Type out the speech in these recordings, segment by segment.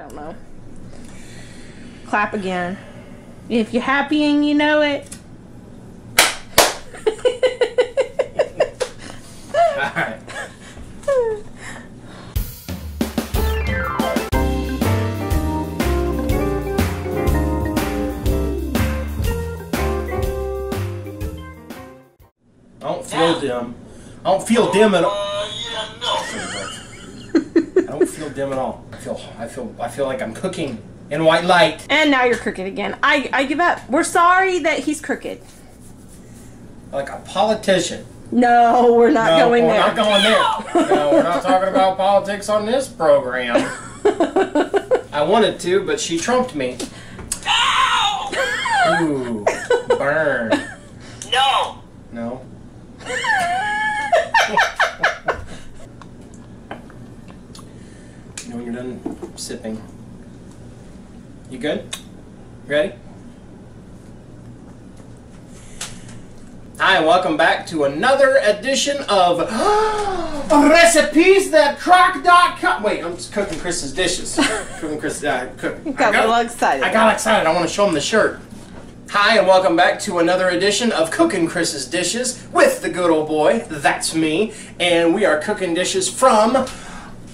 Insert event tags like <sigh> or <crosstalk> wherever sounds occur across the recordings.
I don't know. Clap again. If you're happy and you know it. Alright. I don't feel dim. I don't feel dim at all. Uh, I don't feel dim at all. I feel I feel I feel like I'm cooking in white light. And now you're crooked again. I, I give up. We're sorry that he's crooked. Like a politician. No, we're not no, going we're there. not going there. no, we're not <laughs> talking about politics on this program. <laughs> I wanted to, but she trumped me. No! Ooh, burn. <laughs> No. No. You know when you're done sipping. You good? Ready? Hi, and welcome back to another edition of <gasps> Recipes That Crock.com. Wait, I'm just cooking Cris's dishes. <laughs> cooking Cris. Uh, cook. Got I a little excited. I got excited. I want to show him the shirt. Hi, and welcome back to another edition of Cooking Cris's Dishes with the good old boy. That's me. And we are cooking dishes from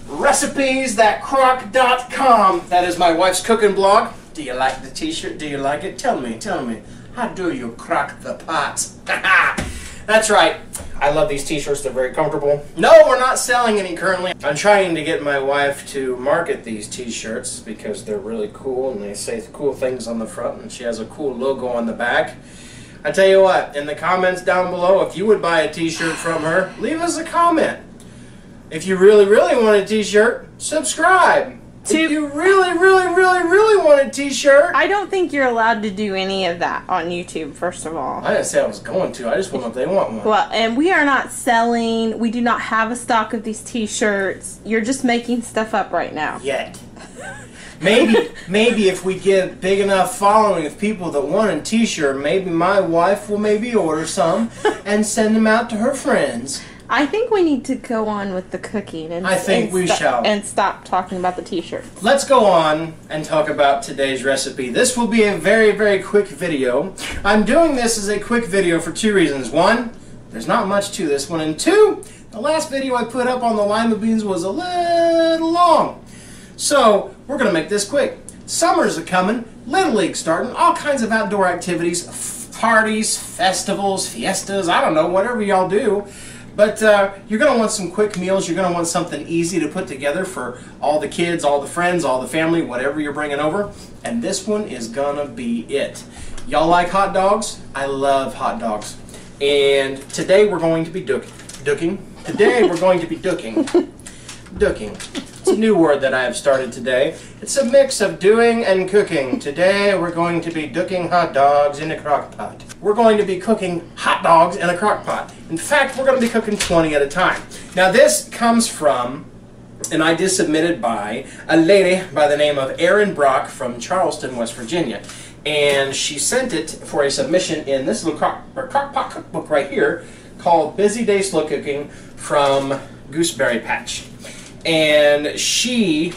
recipesthatcrock.com. That is my wife's cooking blog. Do you like the t-shirt? Do you like it? Tell me, tell me. How do you crock the pots? <laughs> That's right. I love these t-shirts. They're very comfortable. No, we're not selling any currently. I'm trying to get my wife to market these t-shirts because they're really cool and they say cool things on the front and she has a cool logo on the back. I tell you what, in the comments down below, if you would buy a t-shirt from her, leave us a comment. If you really, really want a t-shirt, subscribe. To- if you really, really, really, really want a t-shirt, I don't think you're allowed to do any of that on YouTube, first of all. I didn't say I was going to. I just want if they want one. Well, and we are not selling, we do not have a stock of these t shirts. You're just making stuff up right now. Yet. Maybe, maybe if we get big enough following of people that want a T-shirt, maybe my wife will maybe order some <laughs> and send them out to her friends. I think we need to go on with the cooking and I think and we shall. and stop talking about the t-shirt. Let's go on and talk about today's recipe. This will be a very, very quick video. I'm doing this as a quick video for two reasons. One, there's not much to this one, and two, the last video I put up on the lima beans was a little long. So, we're going to make this quick. Summer's a coming, Little League starting, all kinds of outdoor activities, parties, festivals, fiestas, I don't know, whatever y'all do. But uh, you're going to want some quick meals. You're going to want something easy to put together for all the kids, all the friends, all the family, whatever you're bringing over. And this one is going to be it. Y'all like hot dogs? I love hot dogs. And today we're going to be dook- dooking. Today we're going to be dooking. <laughs> Dooking. It's a new word that I have started today. It's a mix of doing and cooking. Today we're going to be dooking hot dogs in a crock pot. We're going to be cooking hot dogs in a crock pot. In fact, we're going to be cooking 20 at a time. Now this comes from an idea submitted by a lady by the name of Erin Brock from Charleston, West Virginia. And she sent it for a submission in this little crock, crock pot cookbook right here called Busy Day Slow Cooking from Gooseberry Patch. And she,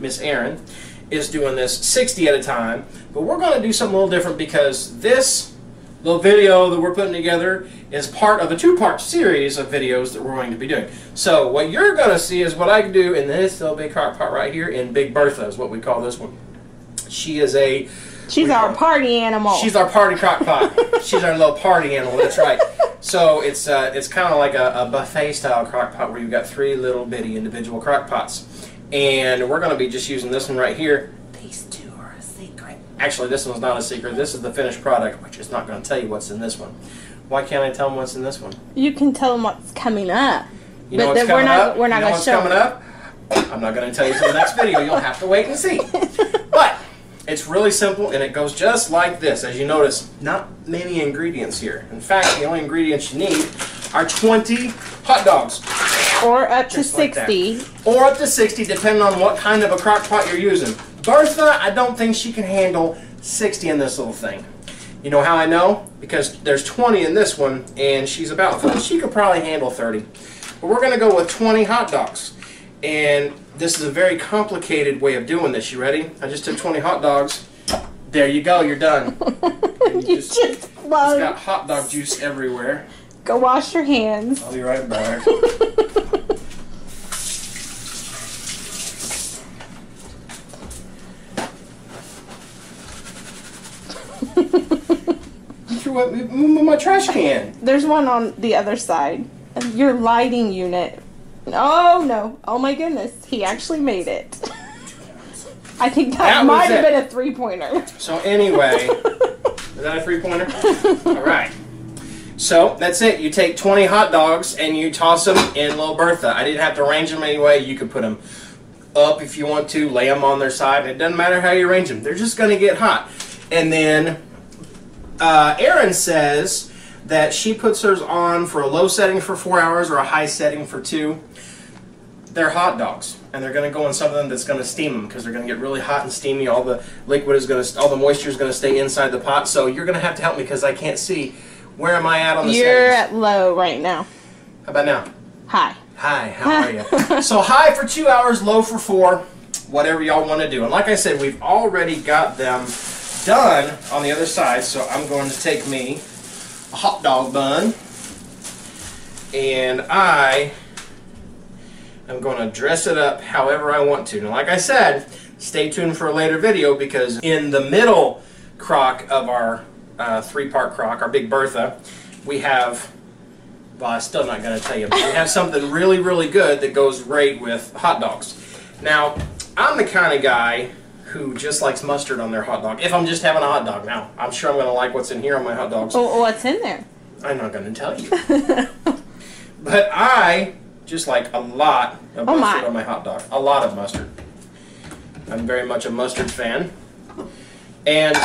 Miss Erin, is doing this 60 at a time. But we're going to do something a little different because this little video that we're putting together is part of a two-part series of videos that we're going to be doing. So what you're going to see is what I can do in this little big crock pot right here in Big Bertha is what we call this one. She is a She's our call- party animal. She's our party crock pot. She's our little party animal. That's right. So it's uh, it's kind of like a, a buffet style crock pot where you've got three little bitty individual crock pots, and we're going to be just using this one right here. These two are a secret. Actually, this one's not a secret. This is the finished product, which is not going to tell you what's in this one. Why can't I tell them what's in this one? you can tell them what's coming up. You know But what's then we're coming not- up? we're not you know gonna show coming them. up? I'm not going to tell you till the next video. You'll have to wait and see. <laughs> But it's really simple, and it goes just like this. As you notice, not many ingredients here. In fact, the only ingredients you need are 20 hot dogs, Or up to Just like 60. or up to 60, depending on what kind of a crock pot you're using. Bertha, I don't think she can handle 60 in this little thing. You know how I know? Because there's 20 in this one, and she's about 30. She could probably handle 30. But we're going to go with 20 hot dogs. And this is a very complicated way of doing this. You ready? I just took 20 hot dogs. There you go. You're done. <laughs> And You just- just It's got hot dog juice everywhere. Go wash your hands. I'll be right back. <laughs> Threw up my trash can. There's one on the other side. Your lighting unit. Oh no. Oh my goodness. He actually made it. <laughs> I think that, That might have it. been a three pointer. So anyway, <laughs> is that a three pointer? All right. So that's it. You take 20 hot dogs and you toss them in Little Bertha. I didn't have to arrange them anyway. You could put them up if you want to, lay them on their side. It doesn't matter how you arrange them. They're just going to get hot. And then uh, Erin says that she puts hers on for a low setting for four hours or a high setting for two. They're hot dogs, and they're going to go in something that's going to steam them because they're going to get really hot and steamy. All the liquid is going to, all the moisture is going to stay inside the pot. So you're going to have to help me because I can't see. Where am I at on the You're settings? at low right now. How about now? Hi. Hi, how are you? so high for two hours, low for four, whatever y'all want to do. And like I said, we've already got them done on the other side. So I'm going to take me a hot dog bun, and I am going to dress it up however I want to. Now, like I said, stay tuned for a later video because in the middle crock of our uh, three-part crock, our Big Bertha, we have well, I'm still not going to tell you. But we have something really, really good that goes great with hot dogs. Now, I'm the kind of guy who just likes mustard on their hot dog. If I'm just having a hot dog, now I'm sure I'm going to like what's in here on my hot dogs. Oh, what's in there? I'm not going to tell you. <laughs> but I just like a lot of Oh, mustard my. on my hot dog. A lot of mustard. I'm very much a mustard fan. And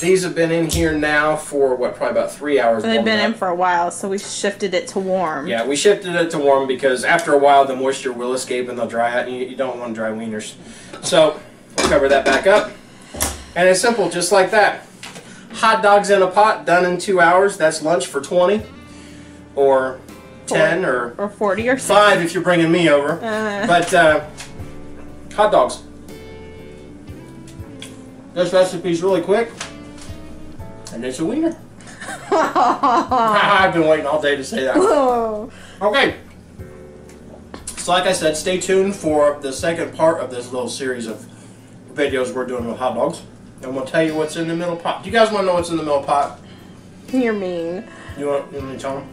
these have been in here now for what, probably about three hours. They've been in for a while, so we shifted it to warm. Yeah, we shifted it to warm because after a while the moisture will escape and they'll dry out, and you, you don't want dry wieners. So cover that back up, and it's simple, just like that. Hot dogs in a pot, done in two hours. That's lunch for twenty, or ten, or Or 40 or so. five if you're bringing me over. Uh. But uh, hot dogs. This recipe's really quick, and it's a wiener. <laughs> I've been waiting all day to say that. Oh. Okay. So, like I said, stay tuned for the second part of this little series of videos we're doing with hot dogs. And we'll tell you what's in the middle pot. Do you guys want to know what's in the middle pot? You're mean. You want, you want me to tell them?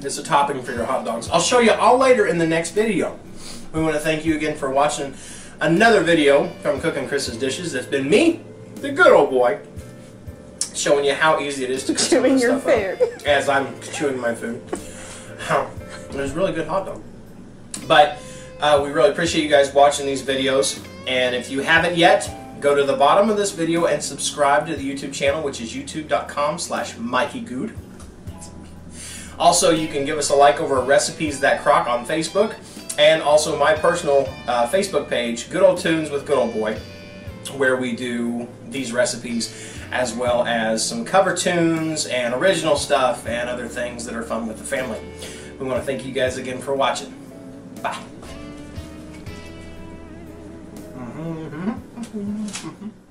It's a topping for your hot dogs. I'll show you all later in the next video. We want to thank you again for watching another video from Cooking Cris's Dishes. That's been me, the good old boy, showing you how easy it is to <laughs> cook Chewing your up food. <laughs> as I'm chewing my food. It was a really good hot dog. But uh, we really appreciate you guys watching these videos. And if you haven't yet, go to the bottom of this video and subscribe to the YouTube channel, which is youtube.com slash mikeygoode. Also, you can give us a like over Recipes That Crock on Facebook, and also my personal uh, Facebook page, Good Old Tunes with Good Old Boy, where we do these recipes as well as some cover tunes and original stuff and other things that are fun with the family. We want to thank you guys again for watching. Bye. 음. 음.